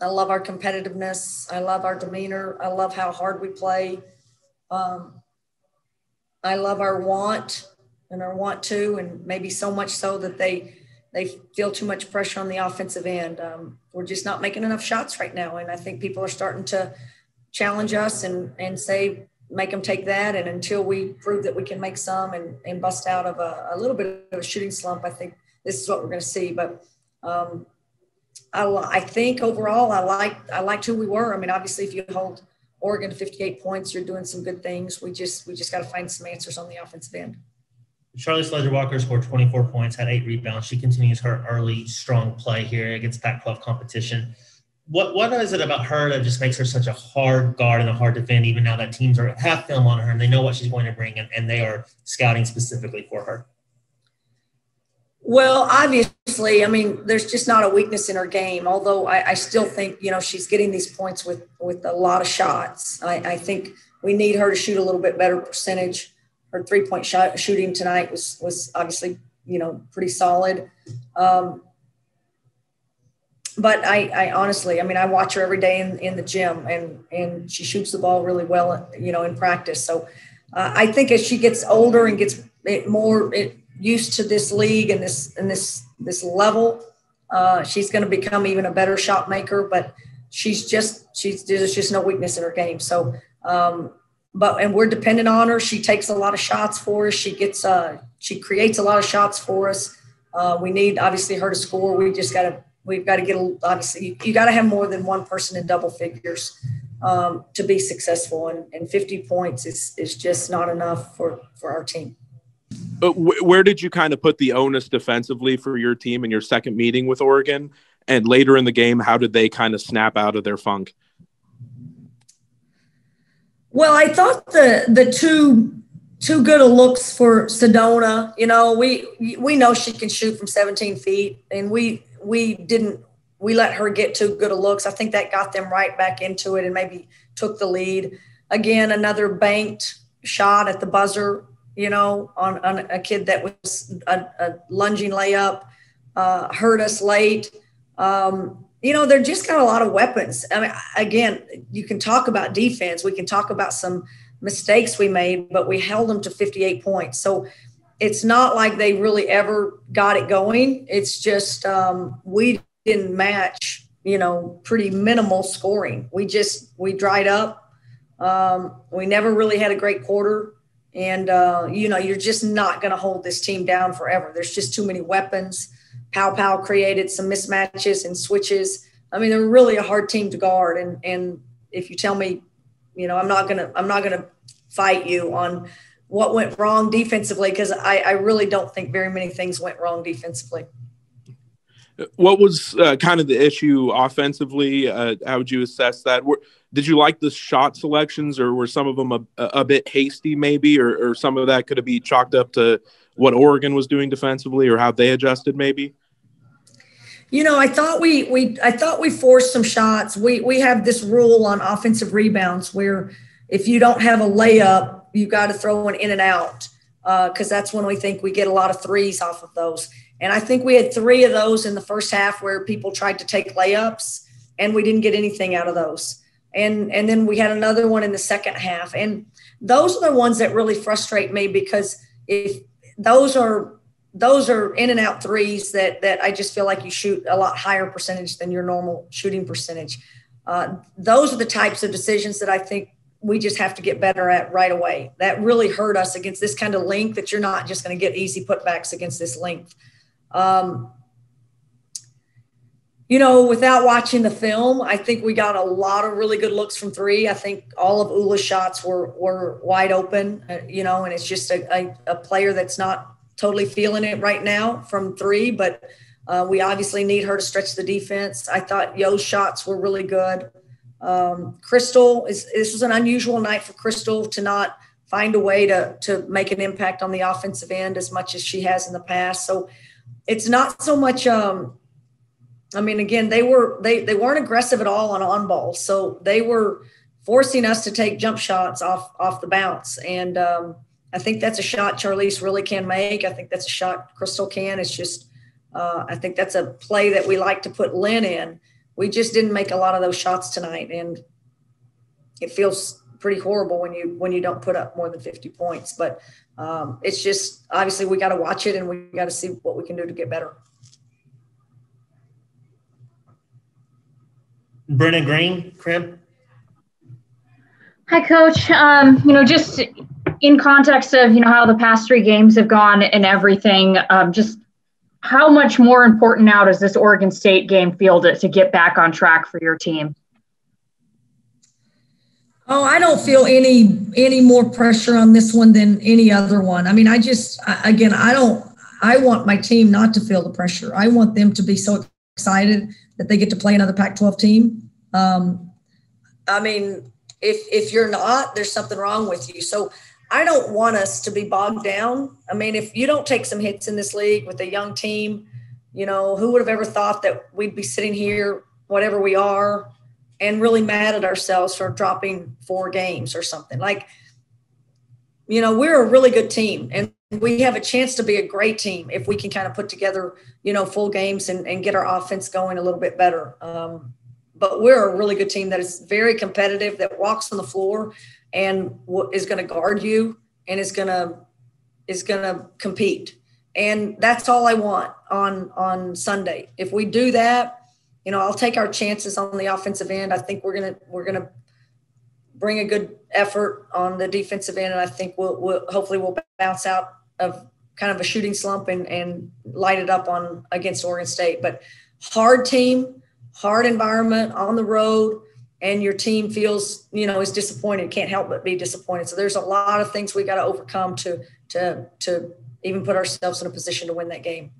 I love our competitiveness. I love our demeanor. I love how hard we play. Um, I love our want and our want to, and maybe so much so that they they feel too much pressure on the offensive end. Um, we're just not making enough shots right now, and I think people are starting to challenge us and and say make them take that. And until we prove that we can make some and, and bust out of a, a little bit of a shooting slump, I think this is what we're going to see. But um, I, I think overall, I like I liked who we were. I mean, obviously, if you hold Oregon to 58 points, you're doing some good things. We just we just got to find some answers on the offensive end. Charlisse Leger-Walker scored 24 points, had eight rebounds. She continues her early strong play here against Pac-12 competition. What what is it about her that just makes her such a hard guard and a hard defend? Even now that teams are have film on her and they know what she's going to bring, and, and they are scouting specifically for her. Well, obviously, I mean, there's just not a weakness in her game. Although I, I still think you know she's getting these points with with a lot of shots. I, I think we need her to shoot a little bit better percentage. Her three point shot shooting tonight was was obviously you know pretty solid. Um, but I, I honestly, I mean, I watch her every day in, in the gym, and and she shoots the ball really well, you know, in practice. So uh, I think as she gets older and gets more, it, used to this league and this and this this level. Uh, she's going to become even a better shot maker, but she's just she's there's just no weakness in her game. So, um, but and we're dependent on her. She takes a lot of shots for us. She gets uh, she creates a lot of shots for us. Uh, we need obviously her to score. We just got to we've got to get a, obviously you, you got to have more than one person in double figures um, to be successful, and, and 50 points is is just not enough for for our team. Uh, but where did you kind of put the onus defensively for your team in your second meeting with Oregon? And later in the game, how did they kind of snap out of their funk? Well, I thought the the two two good looks for Sedona. You know, we we know she can shoot from 17 feet, and we we didn't we let her get too good of looks. I think that got them right back into it and maybe took the lead. Again, another banked shot at the buzzer you know, on, on a kid that was a, a lunging layup, uh, hurt us late. Um, you know, they're just got a lot of weapons. I mean, again, you can talk about defense. We can talk about some mistakes we made, but we held them to 58 points. So it's not like they really ever got it going. It's just um, we didn't match, you know, pretty minimal scoring. We just, we dried up. Um, we never really had a great quarter and, uh, you know, you're just not going to hold this team down forever. There's just too many weapons. Paopao created some mismatches and switches. I mean, they're really a hard team to guard. And, and if you tell me, you know, I'm not going to, I'm not going to fight you on what went wrong defensively because I, I really don't think very many things went wrong defensively. What was uh, kind of the issue offensively? Uh, how would you assess that? Were, did you like the shot selections, or were some of them a, a bit hasty, maybe, or, or some of that could have be chalked up to what Oregon was doing defensively, or how they adjusted, maybe? You know, I thought we we I thought we forced some shots. We we have this rule on offensive rebounds where if you don't have a layup, you got to throw one in and out because uh, that's when we think we get a lot of threes off of those. And I think we had three of those in the first half where people tried to take layups, and we didn't get anything out of those and and then we had another one in the second half and those are the ones that really frustrate me because if those are those are in and out threes that that I just feel like you shoot a lot higher percentage than your normal shooting percentage. Uh, those are the types of decisions that I think we just have to get better at right away. That really hurt us against this kind of length that you're not just going to get easy putbacks against this length. Um, you know, without watching the film, I think we got a lot of really good looks from three. I think all of Ula's shots were were wide open, uh, you know, and it's just a, a, a, player that's not totally feeling it right now from three, but uh, we obviously need her to stretch the defense. I thought Yo's shots were really good. Um, Krystal is this was an unusual night for Krystal to not find a way to to make an impact on the offensive end as much as she has in the past. So it's not so much. Um, I mean, again, they were they they weren't aggressive at all on on ball, so they were forcing us to take jump shots off off the bounce, and um, I think that's a shot Charlisse really can make. I think that's a shot Krystal can. It's just uh, I think that's a play that we like to put Lynn in. we just didn't make a lot of those shots tonight, and it feels pretty horrible when you when you don't put up more than 50 points. But um, it's just obviously we got to watch it and we got to see what we can do to get better. Brenna Green, Crib. Hi, Coach. Um, you know, just in context of you know how the past three games have gone and everything, um, just how much more important now does this Oregon State game feel to, to get back on track for your team? Oh, I don't feel any any more pressure on this one than any other one. I mean, I just again, I don't. I want my team not to feel the pressure. I want them to be so excited that they get to play another Pac-12 team. Um, I mean, if if you're not, there's something wrong with you. So I don't want us to be bogged down. I mean, if you don't take some hits in this league with a young team, you know, who would have ever thought that we'd be sitting here, whatever we are, and really mad at ourselves for dropping four games or something? Like, you know, we're a really good team and we have a chance to be a great team if we can kind of put together, you know, full games and, and get our offense going a little bit better. Um, but we're a really good team that is very competitive, that walks on the floor and is going to guard you and is going to is going to compete. And that's all I want on on Sunday. If we do that, you know, I'll take our chances on the offensive end. I think we're gonna we're gonna bring a good effort on the defensive end, and I think we'll, we'll hopefully we'll bounce out of kind of a shooting slump and and light it up on against Oregon State. But hard team, hard environment on the road and your team feels you know is disappointed can't help but be disappointed so there's a lot of things we got to overcome to to to even put ourselves in a position to win that game